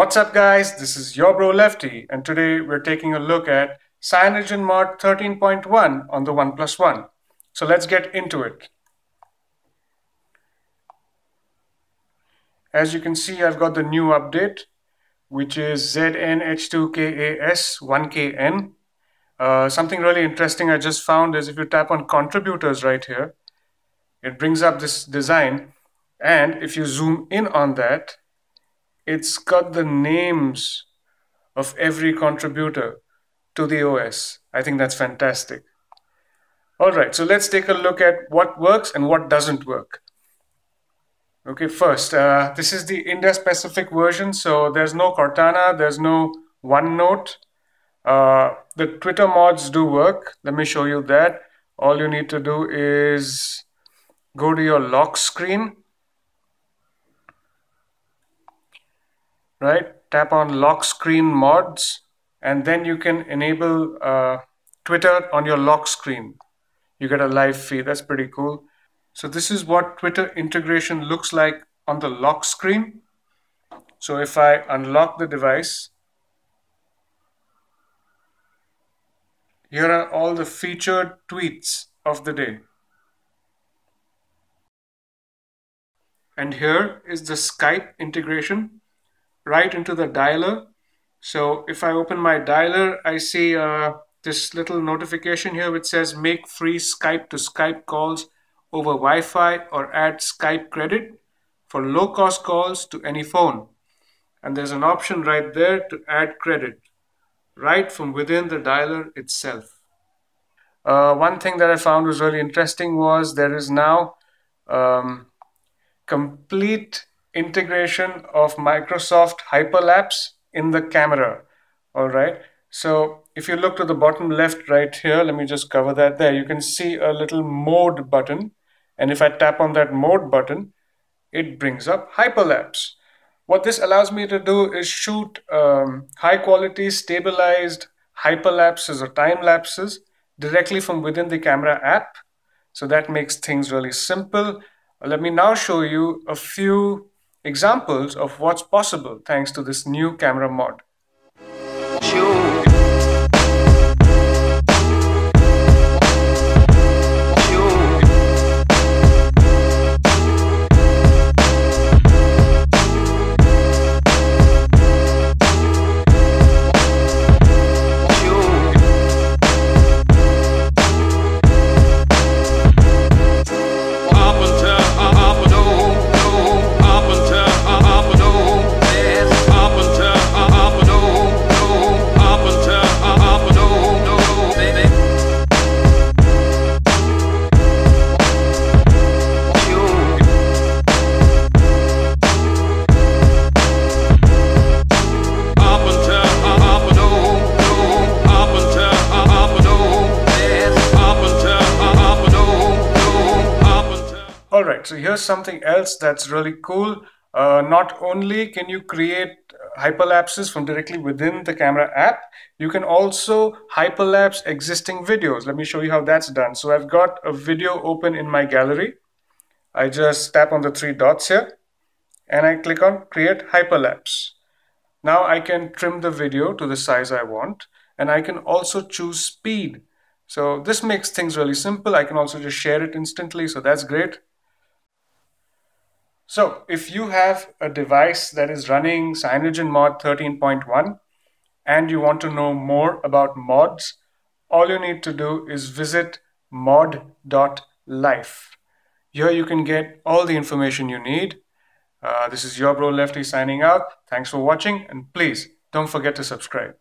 What's up guys, this is your bro Lefty and today we're taking a look at CyanogenMod 13.1 on the OnePlus One. So let's get into it. As you can see I've got the new update which is ZNH2KAS1KN. Uh, something really interesting I just found is if you tap on contributors right here, it brings up this design and if you zoom in on that it's got the names of every contributor to the OS. I think that's fantastic. All right, so let's take a look at what works and what doesn't work. Okay, first, uh, this is the India-specific version, so there's no Cortana, there's no OneNote. Uh, the Twitter mods do work. Let me show you that. All you need to do is go to your lock screen right? Tap on lock screen mods and then you can enable uh, Twitter on your lock screen. You get a live feed, that's pretty cool. So this is what Twitter integration looks like on the lock screen. So if I unlock the device, here are all the featured tweets of the day. And here is the Skype integration right into the dialer. So if I open my dialer, I see uh, this little notification here which says make free Skype to Skype calls over Wi-Fi or add Skype credit for low-cost calls to any phone. And there's an option right there to add credit right from within the dialer itself. Uh, one thing that I found was really interesting was there is now um, complete integration of Microsoft Hyperlapse in the camera. All right. So if you look to the bottom left right here, let me just cover that there. You can see a little mode button. And if I tap on that mode button, it brings up Hyperlapse. What this allows me to do is shoot um, high quality stabilized hyperlapses or time lapses directly from within the camera app. So that makes things really simple. Let me now show you a few examples of what's possible thanks to this new camera mod. So here's something else that's really cool. Uh, not only can you create hyperlapses from directly within the camera app, you can also hyperlapse existing videos. Let me show you how that's done. So I've got a video open in my gallery. I just tap on the three dots here and I click on create hyperlapse. Now I can trim the video to the size I want and I can also choose speed. So this makes things really simple. I can also just share it instantly. So that's great. So if you have a device that is running CyanogenMod 13.1 and you want to know more about mods, all you need to do is visit mod.life. Here you can get all the information you need. Uh, this is your bro Lefty signing out. Thanks for watching and please don't forget to subscribe.